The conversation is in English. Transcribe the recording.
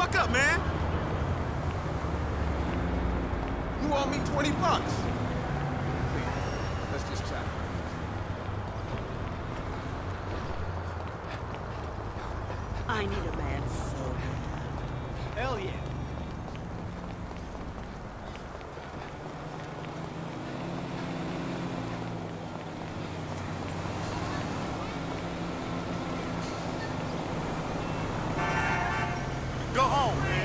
fuck up, man. You owe me 20 bucks. Let's just chat. I need a man so bad. Hell yeah. Home!